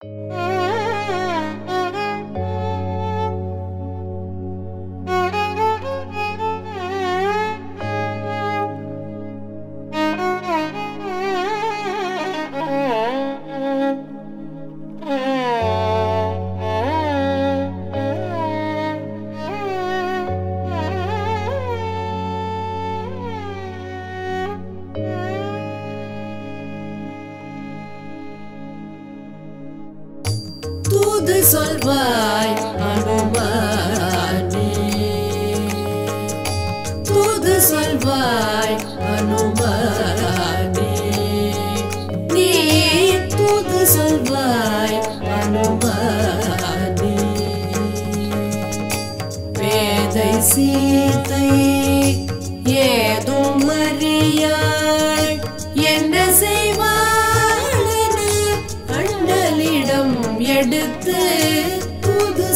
தூது சொல்வாய் அனுமானே. தூது சொல்வாய் அனுமானே. நீ தூது சொல்வாய் அனுமானே. வேதை சீத்தை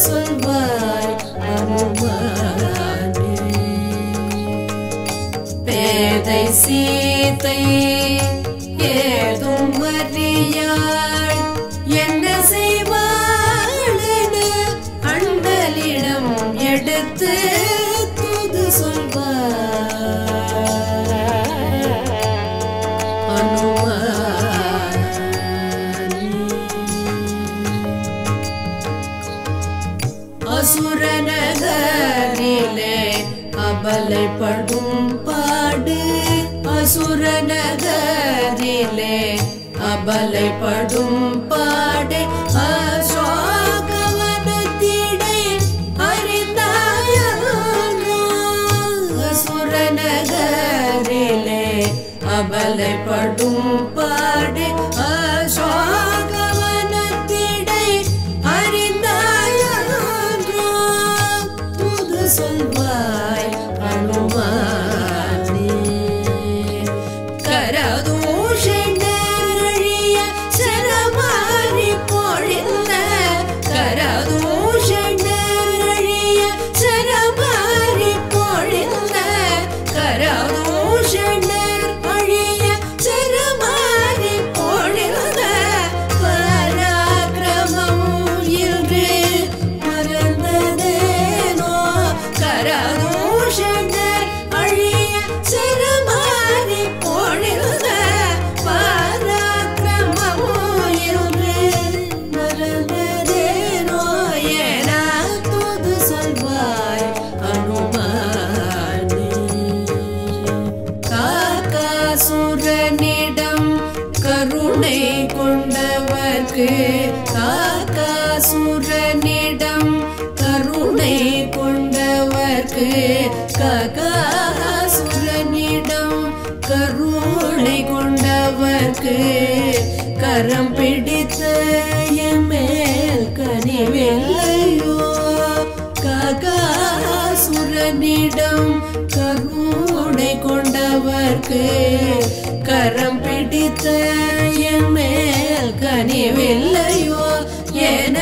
சொல்வார் அருமானே பேதை சீத்தை அசுரநகரிலே அபலைப்படும் பாடு. அசுரநகரிலே அபலைப்படும் பாடு. அசோகவனத்திடை அறிந்தாயோ அசுரநகரிலே அபலைப்படும் பாடு. புது கொண்டவர்க்கு காக்காசுரனிடம் கருணை கொண்டவர்க்கு ககாசுரனிடம் கருணை கொண்டவர்க்கு கரம் பிடித்த என் மேல் கனிவில்லையோ? ககாசுரனிடம் கருணை கொண்டவர்க்கு கரம் பிடித்த என் மேல் கனிவில்லையோ என